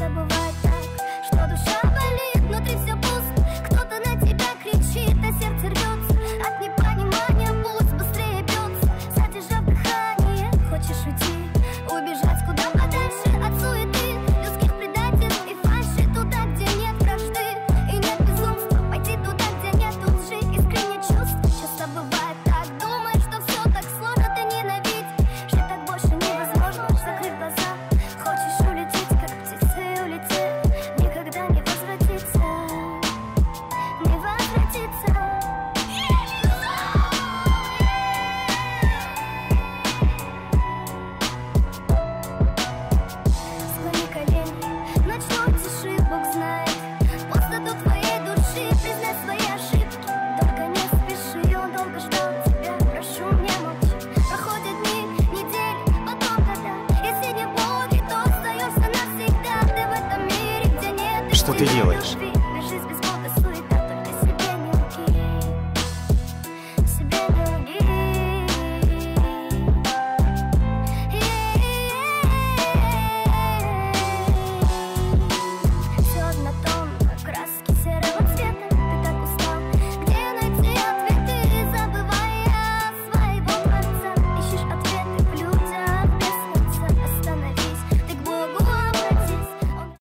Часто бывает так, что душа Что ты делаешь?